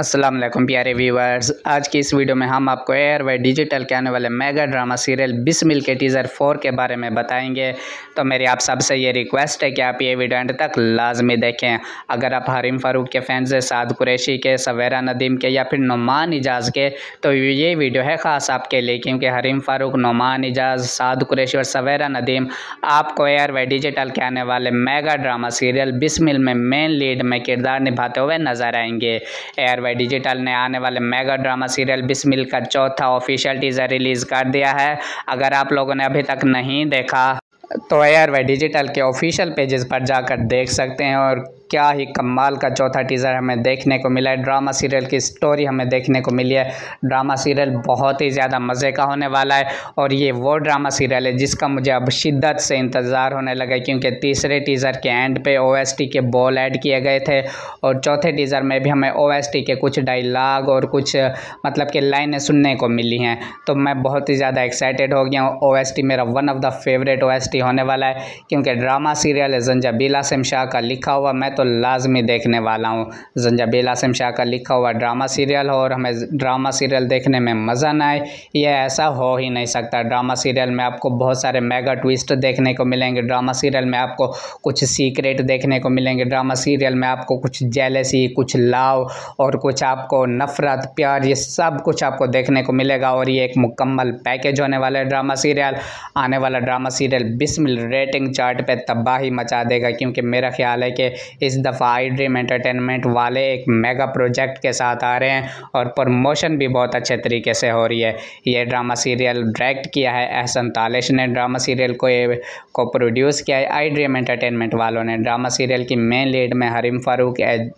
अस्सलाम वालेकुम, प्यारे व्यूवर्स आज की इस वीडियो में हम आपको एयर व डिजिटल के आने वाले मेगा ड्रामा सीरियल बिस्मिल के टीज़र फोर के बारे में बताएँगे। तो मेरी आप सबसे ये रिक्वेस्ट है कि आप ये वीडियो एंड तक लाजमी देखें। अगर आप हरीम फ़ारूक के फैंस हैं, साद कुरैशी के, सवेरा नदीम के या फिर नुमान इजाज़ के तो ये वीडियो है ख़ास आपके लिए, क्योंकि हरीम फ़ारूक, नुमान इजाज़, साद कुरैशी और सवेरा नदीम आपको एयर व डिजिटल के आने वाले मेगा ड्रामा सीरियल बिस्मिल में मेन लीड में किरदार निभाते हुए नज़र आएँगे। एयर बाय डिजिटल ने आने वाले मेगा ड्रामा सीरियल बिस्मिल का चौथा ऑफिशियल टीज़र रिलीज़ कर दिया है। अगर आप लोगों ने अभी तक नहीं देखा तो एयर व डिजिटल के ऑफिशियल पेजेस पर जाकर देख सकते हैं और क्या ही कमाल का चौथा टीज़र हमें देखने को मिला है। ड्रामा सीरियल की स्टोरी हमें देखने को मिली है। ड्रामा सीरियल बहुत ही ज़्यादा मज़े का होने वाला है और ये वो ड्रामा सीरियल है जिसका मुझे अब शिद्दत से इंतज़ार होने लगा क्योंकि तीसरे टीज़र के एंड पे ओएसटी के बॉल ऐड किए गए थे और चौथे टीज़र में भी हमें ओएसटी के कुछ डायलाग और कुछ मतलब कि लाइनें सुनने को मिली हैं। तो मैं बहुत ही ज़्यादा एक्साइटेड हो गया हूँ। ओ मेरा one of the favourite OST होने वाला है क्योंकि ड्रामा सीरियल जंजाबील शाह का लिखा हुआ मैं तो लाजमी देखने वाला हूँ। जंजाबील आसम शाह का लिखा हुआ ड्रामा सीरियल हो और हमें ड्रामा सीरियल देखने में मज़ा ना आए, यह ऐसा हो ही नहीं सकता। ड्रामा सीरियल में आपको बहुत सारे मेगा ट्विस्ट देखने को मिलेंगे। ड्रामा सीरियल में आपको कुछ सीक्रेट देखने को मिलेंगे। ड्रामा सीरियल में आपको कुछ जेलसी कुछ लाव और कुछ आपको नफ़रत, प्यार, ये सब कुछ आपको देखने को मिलेगा और ये एक मुकम्मल पैकेज होने वाला है ड्रामा सीरियल। आने वाला drama serial Bismil rating chart पे तबाही मचा देगा क्योंकि मेरा ख्याल है कि इस दफ़ा आई ड्रीम एंटरटेनमेंट वाले एक मेगा प्रोजेक्ट के साथ आ रहे हैं और प्रमोशन भी बहुत अच्छे तरीके से हो रही है। ये ड्रामा सीरियल डायरेक्ट किया है एहसन तालिश ने। ड्रामा सीरियल को को प्रोड्यूस किया है आई ड्रीम एंटरटेनमेंट वालों ने। ड्रामा सीरियल की मेन लीड में हरीम फ़ारूक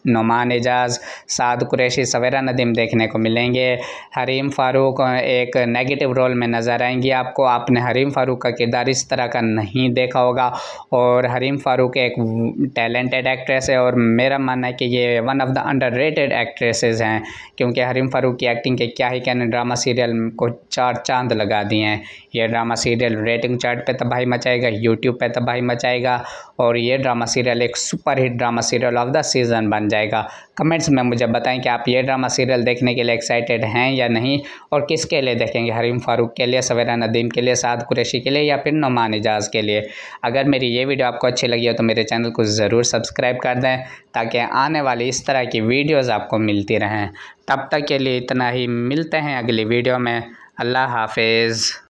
नुमान एजाज साद कुरैशी सवेरा नदीम देखने को मिलेंगे। हरीम फ़ारूक एक नेगेटिव रोल में नज़र आएँगी। आपको, आपने हरीम फ़ारूक का किरदार इस तरह का नहीं देखा होगा। और हरीम फ़ारूक एक टैलेंटेड एक्ट्रेस है और मेरा मानना है कि ये one of the underrated actresses हैं, क्योंकि हरीम फ़ारूक की एक्टिंग के क्या ही कहने ड्रामा सीरियल को चार चाँद लगा दिए हैं। ये ड्रामा सीरियल रेटिंग चार्ट पे तबाही मचाएगा यूट्यूब पे तबाही मचाएगा और ये ड्रामा सीरियल एक super hit drama serial of the season बन जाएगा। कमेंट्स में मुझे बताएँ कि आप ये ड्रामा सीरियल देखने के लिए एक्साइटेड हैं या नहीं और किसके लिए देखेंगे, हरीम फ़ारूक के लिए, सवेरा नदीम के लिए, साद कुरैशी के लिए या फिर नुमान एजाज के लिए। अगर मेरी ये वीडियो आपको अच्छी लगी हो तो मेरे चैनल को ज़रूर सब्सक्राइब कर दें ताकि आने वाली इस तरह की वीडियोस आपको मिलती रहें। तब तक के लिए इतना ही। मिलते हैं अगली वीडियो में। अल्लाह हाफिज़।